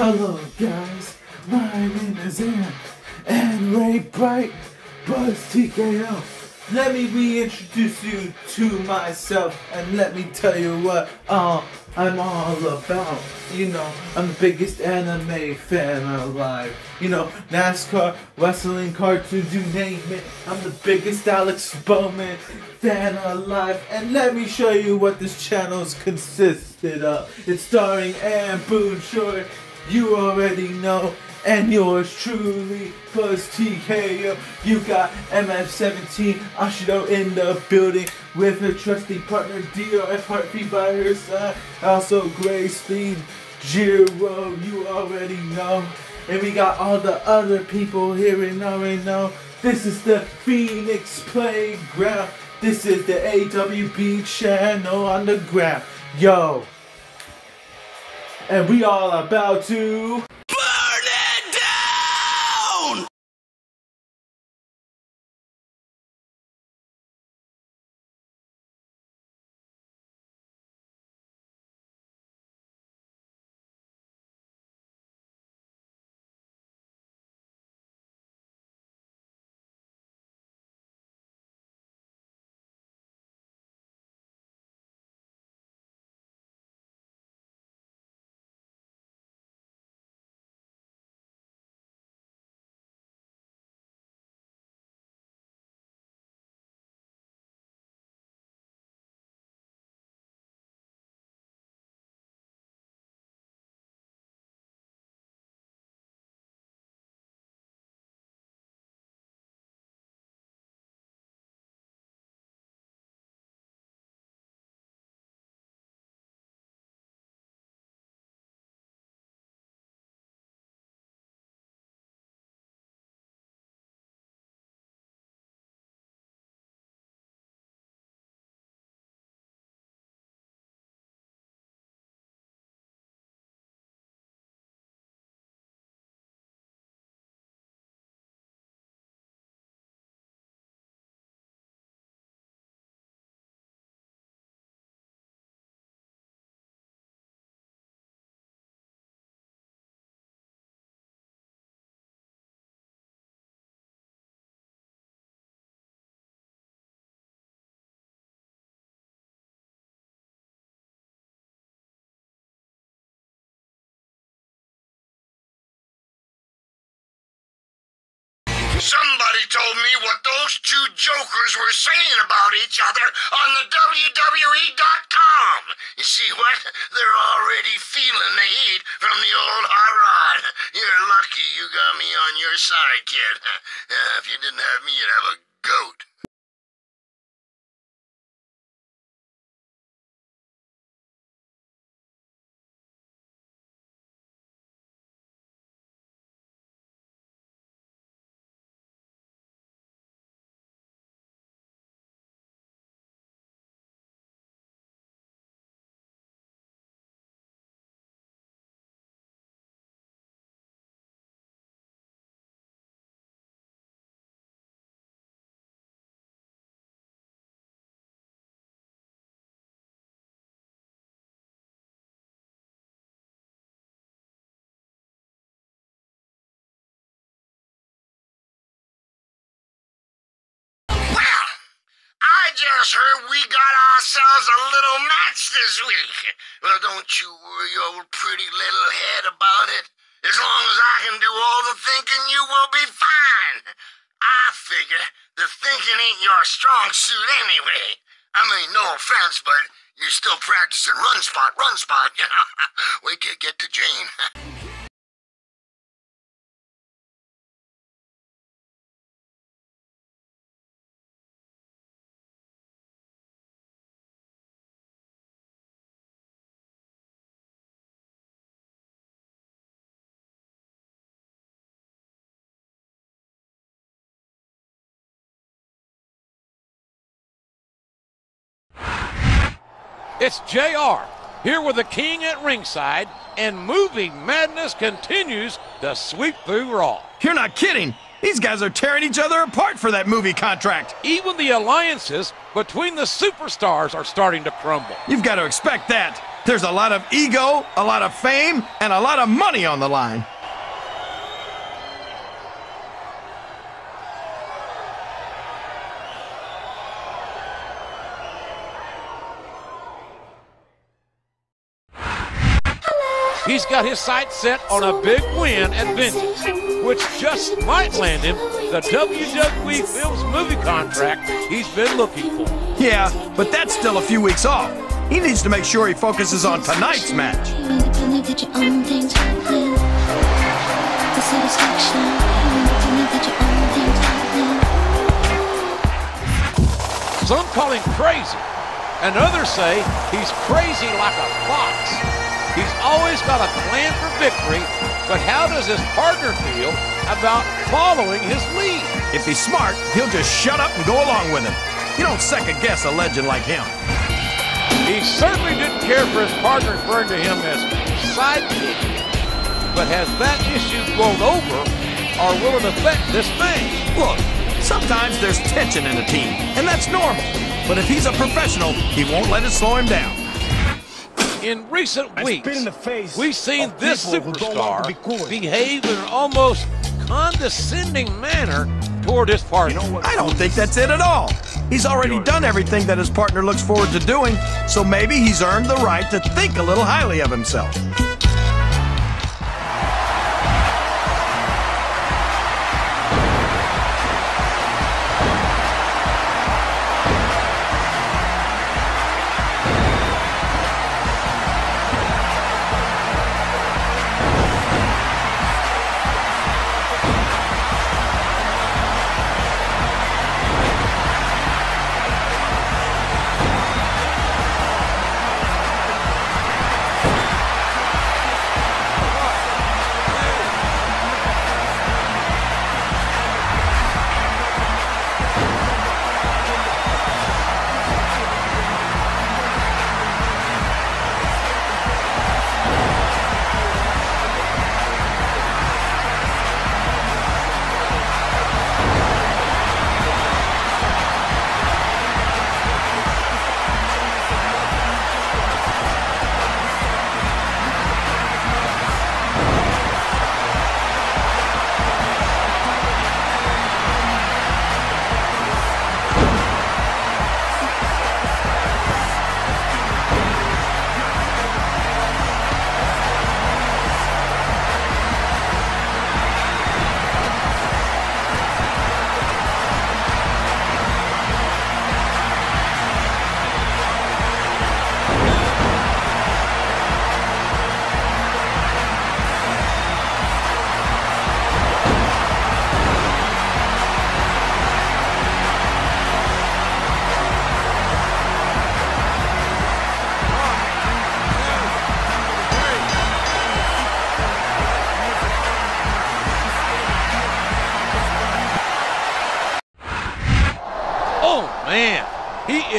Hello guys, my name is Aaron and Waybright Buzz TKO. Let me reintroduce you to myself and let me tell you what uh, I'm all about. You know, I'm the biggest anime fan alive. You know, NASCAR, wrestling, cartoons, you name it. I'm the biggest Alex Bowman fan alive. And let me show you what this channel's consisted of. It's starring Ann Boone Short. You already know and yours truly, Buzz TKO. You got MF17 Ashido in the building with her trusty partner DRF Heartbeat by her side. Also Gray Speed, Jiro, you already know. And we got all the other people here and already know. This is the Phoenix Playground. This is the AWB channel on the ground. Yo. And we all about to... Somebody told me what those two jokers were saying about each other on the WWE.com. You see what? They're already feeling the heat from the old hot rod. You're lucky you got me on your side, kid. If you didn't have me, you'd have a goat. I just heard we got ourselves a little match this week. Well, don't you worry, your pretty little head, about it. As long as I can do all the thinking, you will be fine. I figure the thinking ain't your strong suit anyway. I mean, no offense, but you're still practicing run spot, run spot, you know. Wait till you get to Jane. It's JR here with the king at ringside, and movie madness continues to sweep through Raw. You're not kidding. These guys are tearing each other apart for that movie contract. Even the alliances between the superstars are starting to crumble. You've got to expect that. There's a lot of ego, a lot of fame, and a lot of money on the line. He's got his sights set on a big win at Vengeance, which just might land him the WWE Films movie contract he's been looking for. Yeah, but that's still a few weeks off. He needs to make sure he focuses on tonight's match. Some call him crazy, and others say he's crazy like a fox. He's always got a plan for victory, but how does his partner feel about following his lead? If he's smart, he'll just shut up and go along with him. You don't second guess a legend like him. He certainly didn't care for his partner referring to him as sidekick. But has that issue blown over, or will it affect this match? Look, sometimes there's tension in a team, and that's normal. But if he's a professional, he won't let it slow him down. In recent weeks, spit in the face we've seen this people who don't want superstar be cool. behave in an almost condescending manner toward his partner. I don't think that's it at all. He's already done everything that his partner looks forward to doing, so maybe he's earned the right to think a little highly of himself.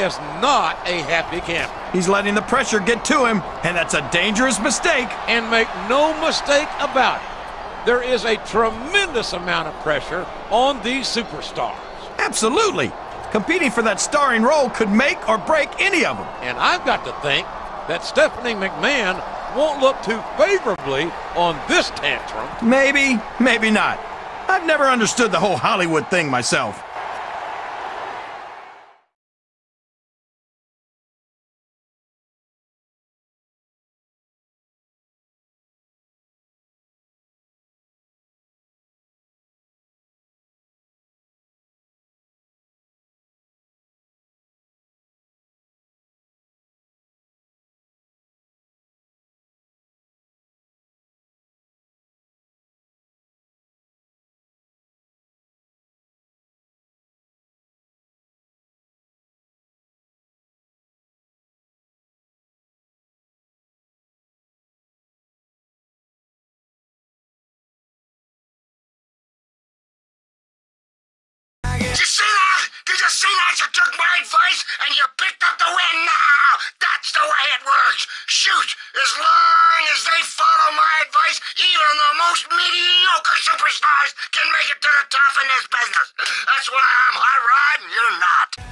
Is not a happy camper. He's letting the pressure get to him, and that's a dangerous mistake. And make no mistake about it, there is a tremendous amount of pressure on these superstars. Absolutely. Competing for that starring role could make or break any of them. And I've got to think that Stephanie McMahon won't look too favorably on this tantrum. Maybe, maybe not. I've never understood the whole Hollywood thing myself. Took my advice and you picked up the win now. That's the way it works. Shoot, as long as they follow my advice, even the most mediocre superstars can make it to the top in this business. That's why I'm hot rod and you're not.